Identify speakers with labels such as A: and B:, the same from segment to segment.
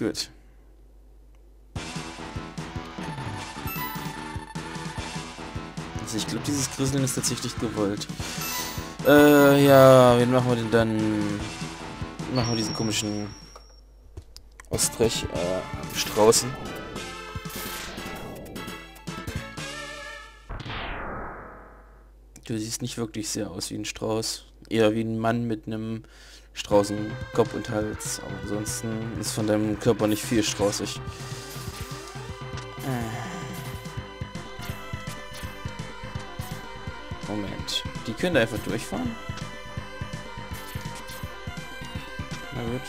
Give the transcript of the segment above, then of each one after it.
A: Gut. Also ich glaube, dieses Grisseln ist tatsächlich gewollt. Äh, ja, wen machen wir denn dann? Machen wir diesen komischen Ostrich, äh, Straußen. Du siehst nicht wirklich sehr aus wie ein Strauß. Eher wie ein Mann mit einem Straußenkopf und Hals. Aber ansonsten ist von deinem Körper nicht viel straußig. Äh. Moment. Die können da einfach durchfahren? Na gut.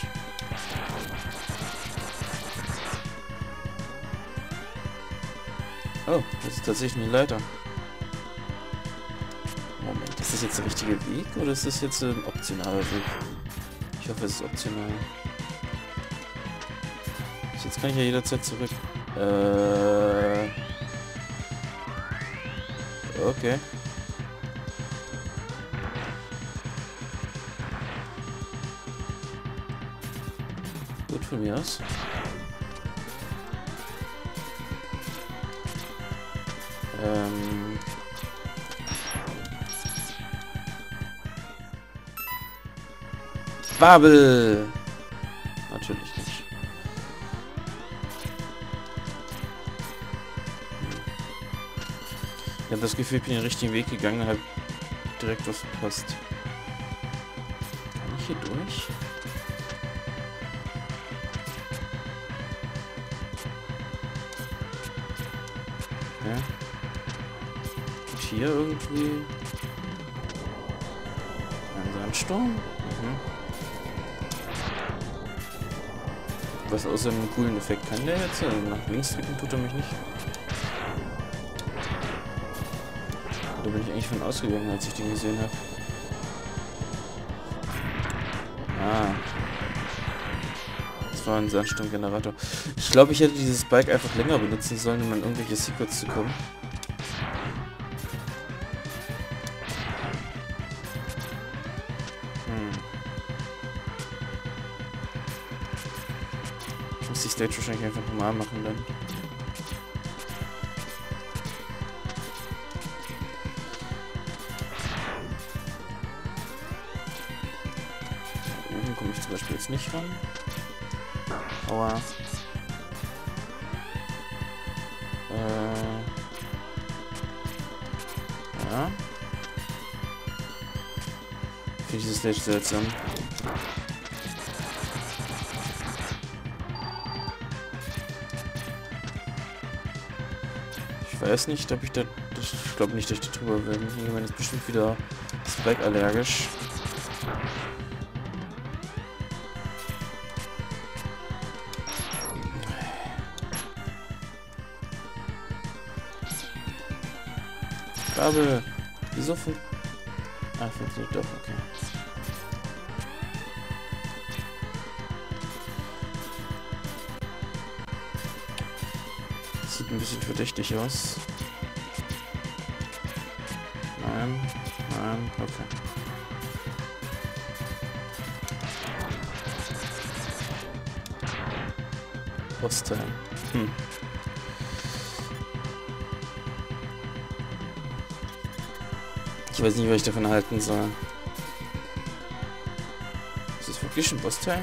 A: Oh, das ist tatsächlich eine Leiter. Moment, ist das jetzt der richtige Weg oder ist das jetzt ein optionaler Weg? Ich hoffe, es ist optional. Jetzt kann ich ja jederzeit zurück. Äh... Okay. Gut von mir aus. Babel! Natürlich nicht. Ich habe das Gefühl, ich bin den richtigen Weg gegangen und habe direkt was verpasst. Kann ich hier durch? Ja. Und hier irgendwie... Ein Sandsturm? Mhm. Was außer einem coolen Effekt kann der jetzt? Also nach links drücken tut er mich nicht. Da bin ich eigentlich von ausgegangen, als ich den gesehen habe. Ah. Das war ein Sandsturmgenerator. Ich glaube, ich hätte dieses Bike einfach länger benutzen sollen, um an irgendwelche Secrets zu kommen. Stage wahrscheinlich einfach normal machen dann. Oben komme ich zum Beispiel jetzt nicht ran. Aua. Äh. Ja. Finde ich diese Stage seltsam. Weiß nicht, ob ich da... Ich glaube nicht, dass ich da drüber will. Irgendwann ist bestimmt wieder Spike allergisch. Kabel. Wieso fun... Ah, funktioniert doch, okay. Sieht verdächtig aus. Nein, nein, okay. Ostteil. Hm. Ich weiß nicht, was ich davon halten soll. Ist das wirklich ein Bossteil?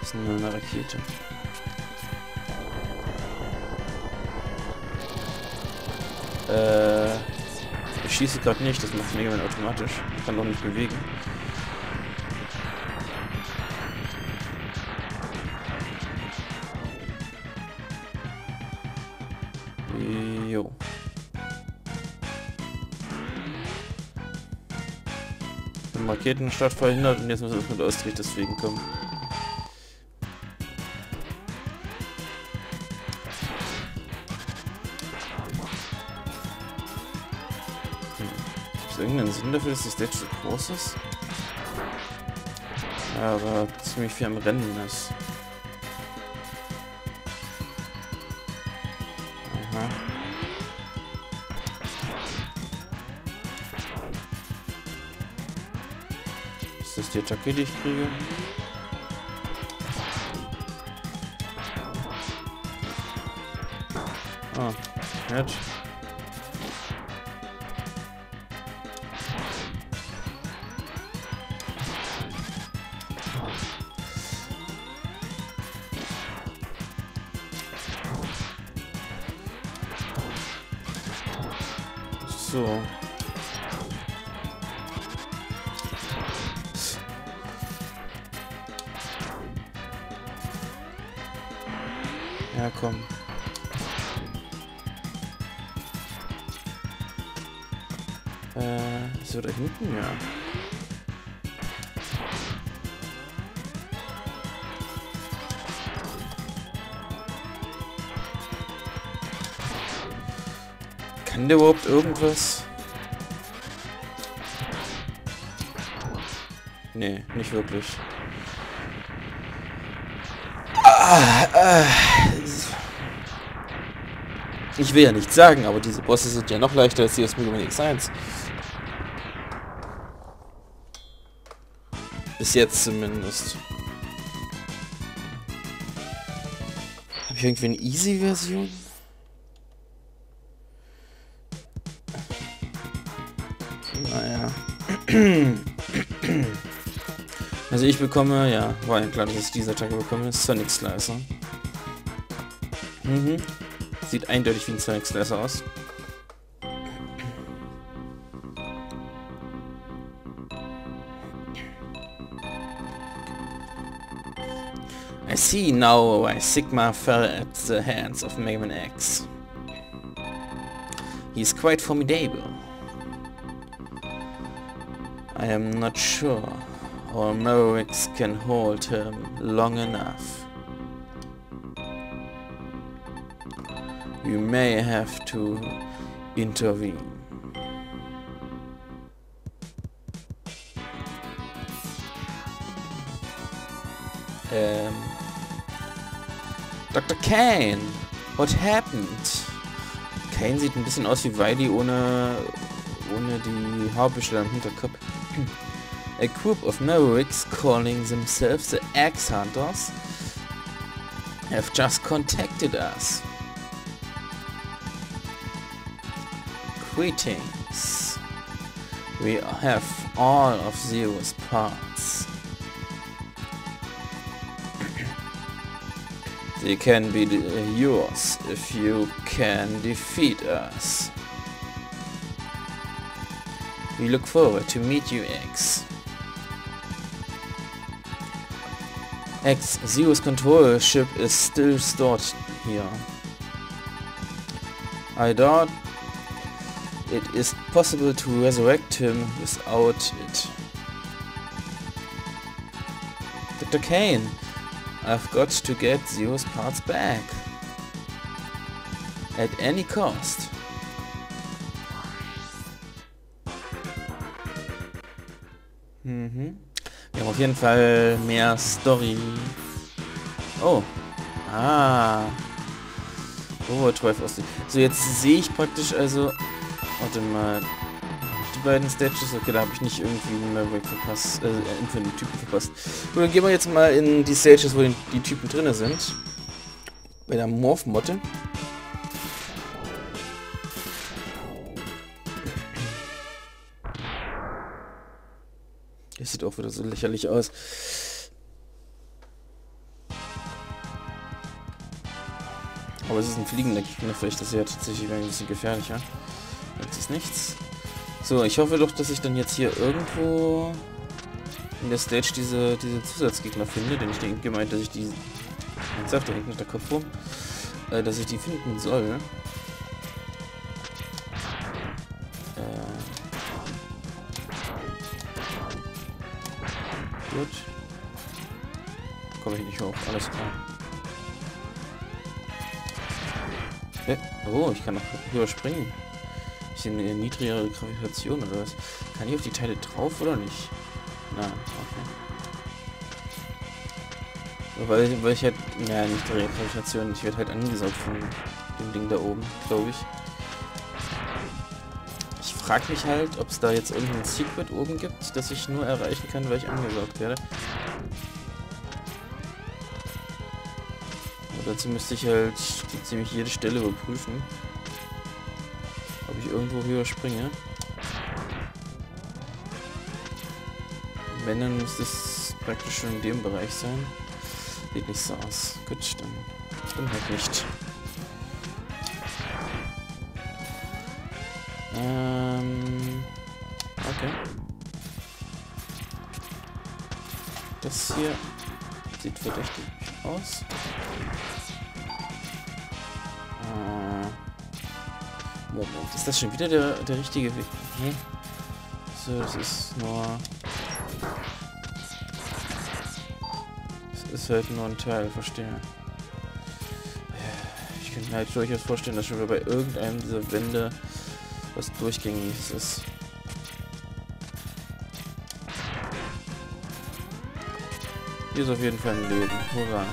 A: Das ist nur eine Rakete. Äh, ich schieße gerade nicht, das macht Mega Man automatisch. Ich kann doch nicht bewegen. Jo. Den Raketenstart verhindert und jetzt muss es mit Österreich deswegen kommen. Sinn dafür, dass die Stage so groß ist? Aber ziemlich viel am Rennen ist. Aha. Ist das die Attacke, die ich kriege? Ah, nett. Ja, komm. Äh, so da hinten, ja. Kann der überhaupt irgendwas? Nee, nicht wirklich. Ah, ah. Ich will ja nichts sagen, aber diese Bosse sind ja noch leichter als die aus Mega Man X1. Bis jetzt zumindest. Habe ich irgendwie eine Easy-Version? Naja. Also ich bekomme, ja, war ja klar, dass ich diese Attacke bekomme, Sonic Slicer. Mhm. Sieht eindeutig wie ein Sonic aus. I see now why Sigma fell at the hands of Mega X. He is quite formidable. I am not sure or Merrick's can hold him long enough. You may have to intervene. Um, Dr. Kane, what happened? Kane sieht ein bisschen aus wie Wiley ohne, ohne die Haarbüschel am Hinterkopf. A group of Mavericks calling themselves the Axe Hunters have just contacted us. Greetings. We have all of Zero's parts. they can be uh, yours if you can defeat us. We look forward to meet you, X. X Zero's control ship is still stored here. I doubt it is possible to resurrect him without it. Dr. Kane, I've got to get Zero's parts back. At any cost. Mhm. Wir haben auf jeden Fall mehr Story. Oh. Ah. Overdrive aus So, jetzt sehe ich praktisch also... Warte mal. Die beiden Stages, okay, da habe ich nicht irgendwie Maverick verpasst, äh, irgendwie einen Typen verpasst. Gut, dann gehen wir jetzt mal in die Stages, wo die, Typen drin sind. Bei der Morph-Motte. Das sieht auch wieder so lächerlich aus. Aber es ist ein fliegender Gegner, vielleicht ist er ja tatsächlich ein bisschen gefährlicher. Jetzt ist nichts. So, ich hoffe doch, dass ich dann jetzt hier irgendwo in der Stage diese, diese Zusatzgegner finde, denn ich denke gemeint, dass ich die... Man sagt, da hängt der Kopf rum. Äh, dass ich die finden soll. Gut. Komme ich nicht hoch, alles klar. Hä? Oh, ich kann noch höher Ich eine niedrigere Gravitation oder was? Kann ich auf die Teile drauf oder nicht? Na, okay. Weil, weil ich halt, ja, nicht die Gravitation, ich werde halt angesaugt von dem Ding da oben, glaube ich frage mich halt, ob es da jetzt irgendein Secret oben gibt, das ich nur erreichen kann, weil ich angesaugt werde. dazu müsste ich halt ziemlich jede Stelle überprüfen. Ich irgendwo höher springe. Wenn, dann muss das praktisch schon in dem Bereich sein. Sieht nicht so aus. Gut, dann, dann halt nicht. Ähm, okay. Das hier sieht verdächtig aus. Moment, ist das schon wieder der, der richtige Weg? Hä? So, das ist nur... Das ist halt nur ein Teil, verstehe. Ich könnte mir halt durchaus vorstellen, dass schon wieder bei irgendeinem dieser Wände was Durchgängiges ist. Hier ist auf jeden Fall ein Leben. Hurra.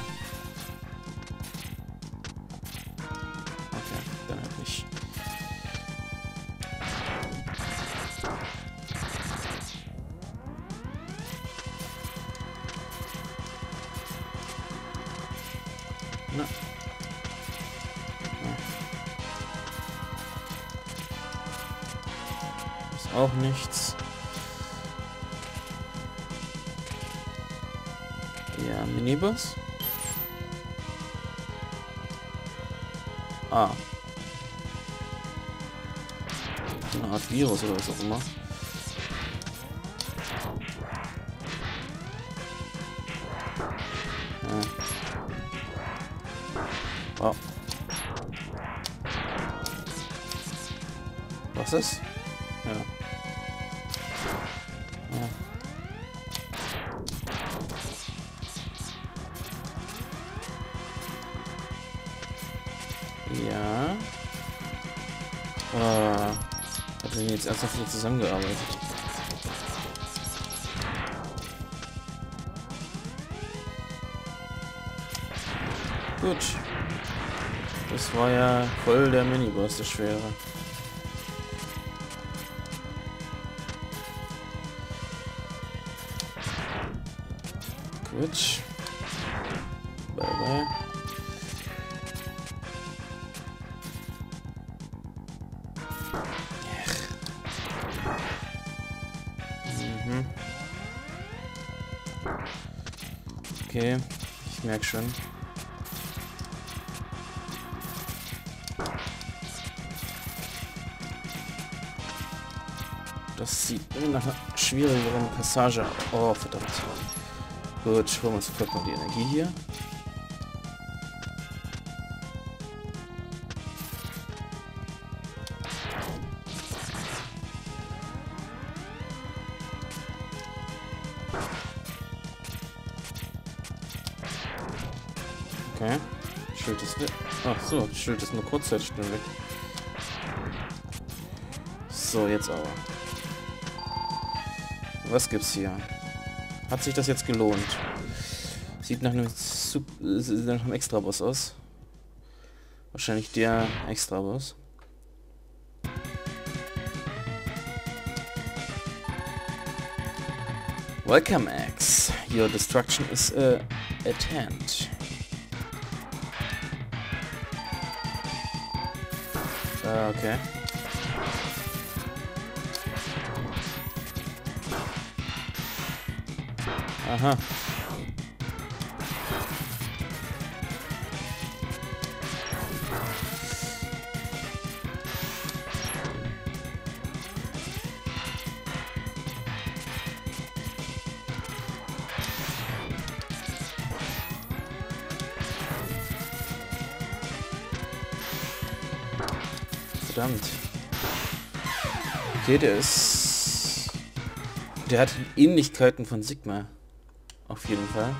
A: Auch nichts. Ja, Minibus. Ah. Eine Art Virus oder was auch immer. Ja. Oh. Was ist? Ja. Ja. Ah. Hat denn jetzt ernsthaft hier zusammengearbeitet? Gut. Das war ja voll der Miniboss, der schwere. Gut. Bye bye. Mhm. Okay, ich merke schon. Das sieht nach einer schwierigeren Passage. Oh, verdammt. Gut, holen wir uns sofort mal die Energie hier. Okay. Schild ist weg. Ach so, Schild ist nur kurzzeitig schnell weg. So, jetzt aber. Was gibt's hier? Hat sich das jetzt gelohnt? Sieht nach einem, Sub nach einem Extraboss aus. Wahrscheinlich der Extraboss. Welcome, X. Your destruction is uh, at hand. Ah, okay. Aha. Verdammt. Okay, der ist... Der hat Ähnlichkeiten von Sigma. Auf jeden Fall.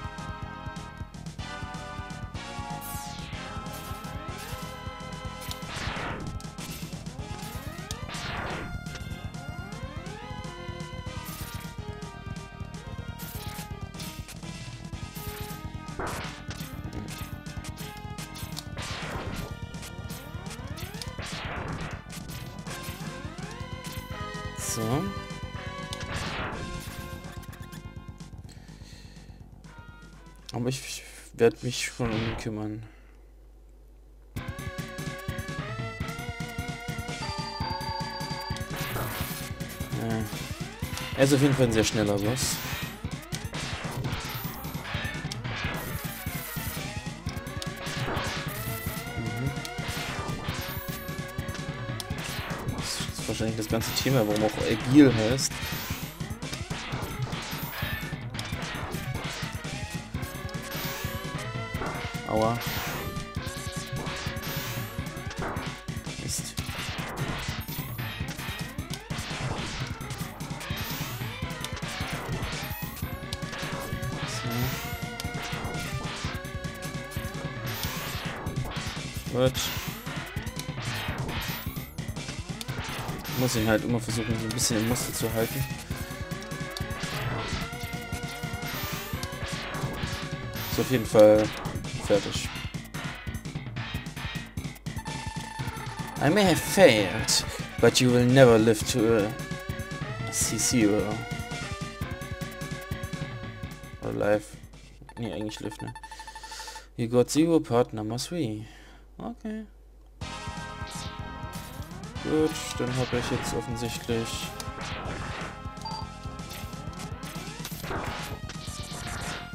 A: werde mich schon um kümmern. Er ist auf jeden Fall ein sehr schneller Boss. Mhm. Das ist wahrscheinlich das ganze Thema, warum auch agil heißt. Aua. Mist. So. Gut. Ich muss ihn halt immer versuchen, so ein bisschen im Muster zu halten. Auf jeden Fall fertig. I may have failed, but you will never live to a C0. Or live. Nee, eigentlich live, ne? You got zero part number three. Okay. Gut, dann habe ich jetzt offensichtlich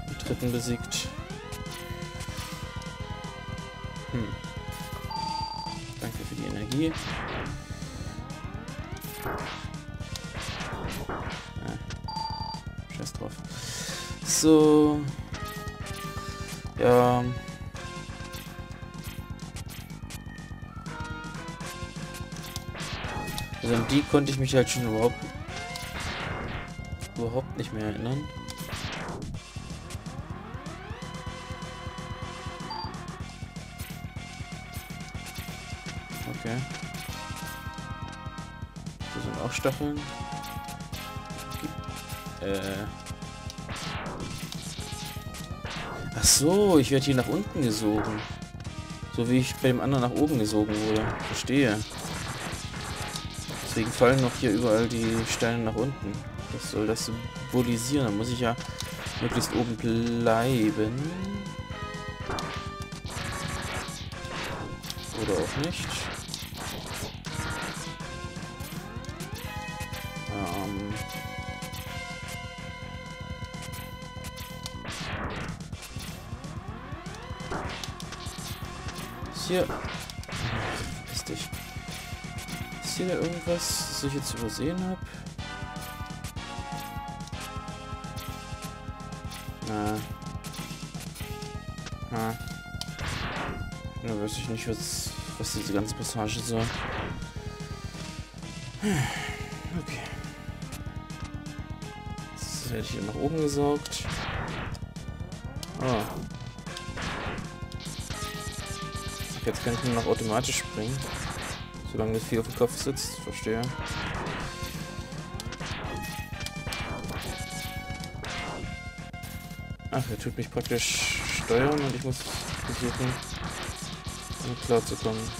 A: den dritten besiegt. Die. Ah. Scheiß drauf. So. Ja. Also an die konnte ich mich halt schon überhaupt überhaupt nicht mehr erinnern. Stacheln. Äh. Ach so, ich werde hier nach unten gesogen. So wie ich beim anderen nach oben gesogen wurde. Verstehe. Deswegen fallen noch hier überall die Steine nach unten. Was soll das symbolisieren? Dann muss ich ja möglichst oben bleiben. Oder auch nicht. Ist hier... Verpiss dich. Ist hier irgendwas, das ich jetzt übersehen habe? Na. Ha. Na, weiß ich nicht, was, was diese ganze Passage soll. Okay. Werde ich hier nach oben gesaugt. Ah. Jetzt kann ich nur noch automatisch springen. Solange das viel auf dem Kopf sitzt, verstehe. Ach, er tut mich praktisch steuern und ich muss versuchen, klar zu kommen.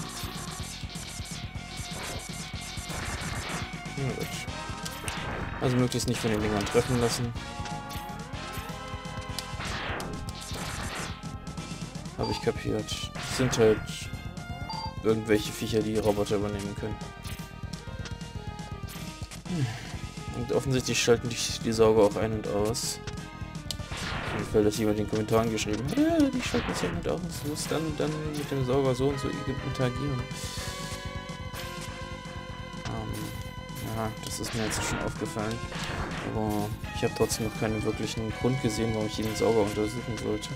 A: Ja, gut. Also möglichst nicht von den Dingern treffen lassen. Habe ich kapiert. Das sind halt irgendwelche Viecher, die Roboter übernehmen können. Und offensichtlich schalten die, die Sauger auch ein und aus. Jeden Fall, dass jemand in den Kommentaren geschrieben ja, die schalten das ja nicht aus. Muss dann, dann mit dem Sauger so und so interagieren. Ja, das ist mir jetzt schon aufgefallen. Aber ich habe trotzdem noch keinen wirklichen Grund gesehen, warum ich jeden Sauger untersuchen sollte.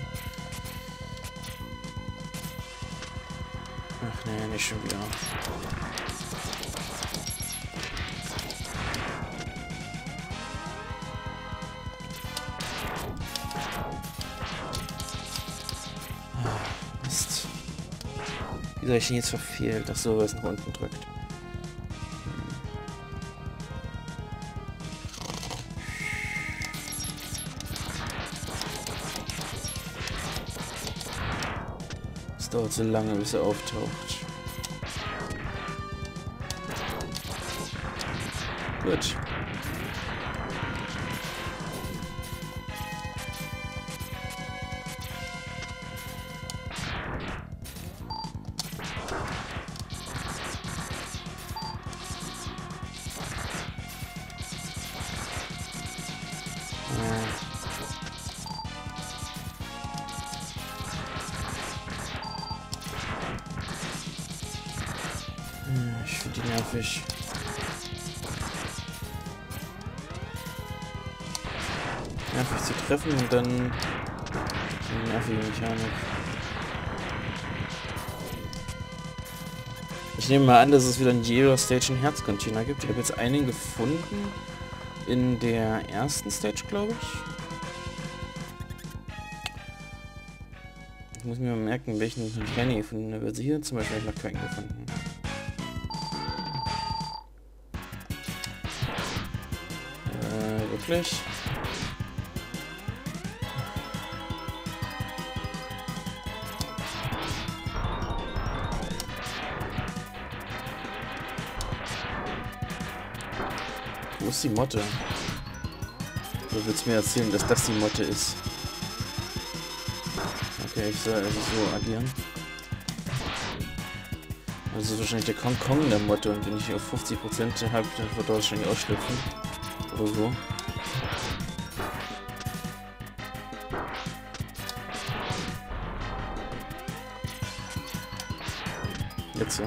A: Ach nee, nicht schon wieder. Ah, Mist. Wie soll ich den jetzt verfehlt, dass sowas nach unten drückt? Dauert so lange, bis er auftaucht. Gut. Treffen und dann nervige Mechanik. Ich nehme mal an, dass es wieder in jeder Stage einen Herzcontainer gibt. Ich habe jetzt einen gefunden in der ersten Stage, glaube ich. Ich muss mir mal merken, welchen ich keine gefunden habe. Also hier zum Beispiel habe ich noch keinen gefunden. Äh, wirklich? Die Motte? Du willst mir erzählen, dass das die Motte ist? Okay, ich soll also so agieren. Also ist wahrscheinlich der Kong Kong der Motte und wenn ich auf 50% habe, dann wird er wahrscheinlich ausschlüpfen. Oder so. Jetzt so.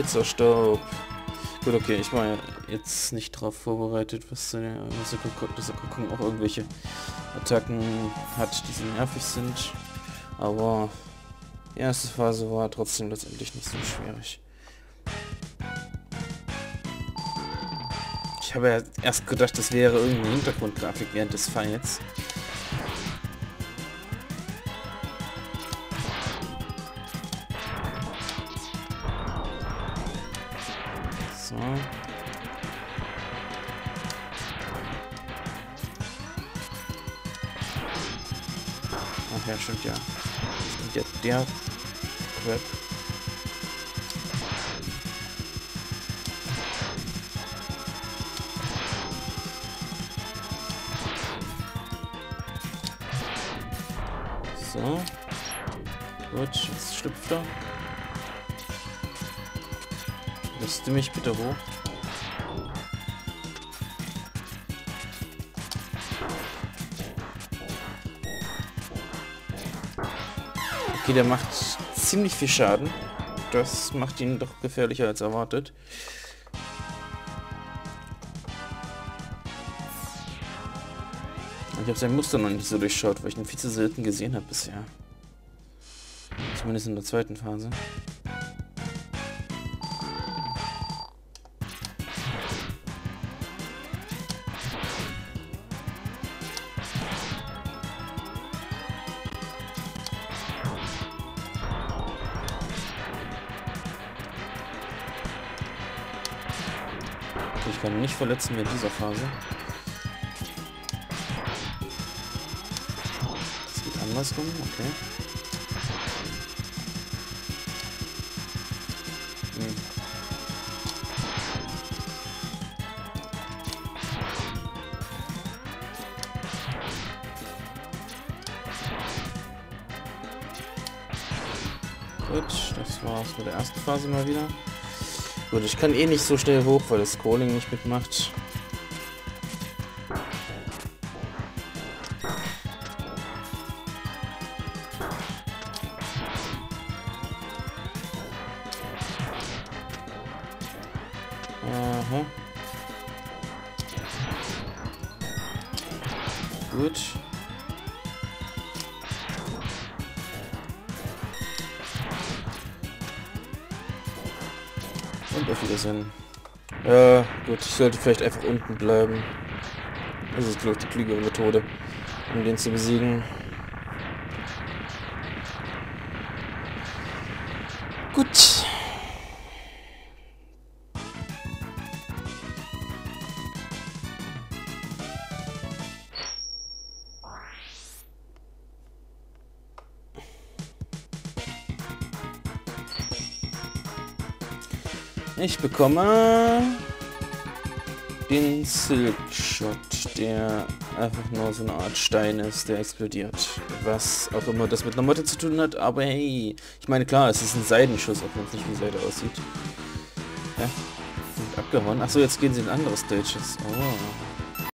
A: Glitzerstaub. Gut, okay, ich war jetzt nicht darauf vorbereitet, was dass der Kokon auch irgendwelche Attacken hat, die so nervig sind. Aber die erste Phase war trotzdem letztendlich nicht so schwierig. Ich habe ja erst gedacht, das wäre irgendeine Hintergrundgrafik während des Fights. So. Ach ja, stimmt ja. Stimmt ja, der Crap. So. Gut, jetzt schlüpft er. Lässt du mich bitte hoch? Okay, der macht ziemlich viel Schaden. Das macht ihn doch gefährlicher als erwartet. Ich habe sein Muster noch nicht so durchschaut, weil ich ihn viel zu selten gesehen habe bisher. Zumindest in der zweiten Phase. Nicht verletzen in dieser Phase. Das geht andersrum, okay. Hm. Gut, das war's mit der ersten Phase mal wieder. Gut, ich kann eh nicht so schnell hoch, weil das Scrolling nicht mitmacht. Sollte vielleicht einfach unten bleiben. Das ist, glaube ich, die klügere Methode, um den zu besiegen. Gut. Ich bekomme den Silk Shot, der einfach nur so eine Art Stein ist, der explodiert. Was auch immer das mit einer Motte zu tun hat, aber hey, ich meine klar, es ist ein Seidenschuss, auch wenn es nicht wie Seide aussieht. Ja, sind abgehauen. Achso, jetzt gehen sie in andere Stages. Oh.